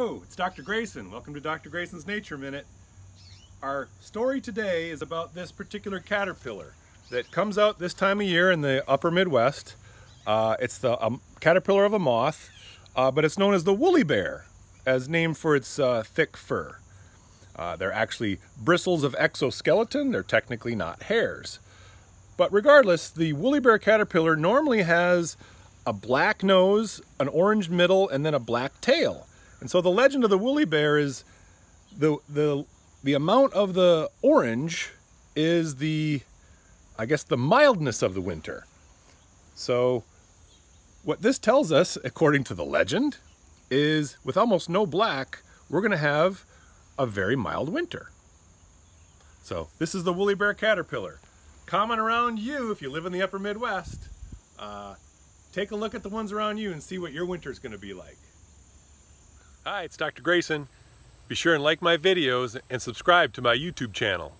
Hello, it's Dr. Grayson. Welcome to Dr. Grayson's Nature Minute. Our story today is about this particular caterpillar that comes out this time of year in the upper Midwest. Uh, it's the um, caterpillar of a moth, uh, but it's known as the woolly bear, as named for its uh, thick fur. Uh, they're actually bristles of exoskeleton, they're technically not hairs. But regardless, the woolly bear caterpillar normally has a black nose, an orange middle, and then a black tail. And so the legend of the woolly bear is the, the, the amount of the orange is the, I guess, the mildness of the winter. So what this tells us, according to the legend, is with almost no black, we're going to have a very mild winter. So this is the woolly bear caterpillar. Common around you if you live in the upper Midwest. Uh, take a look at the ones around you and see what your winter is going to be like. Hi, it's Dr. Grayson. Be sure and like my videos and subscribe to my YouTube channel.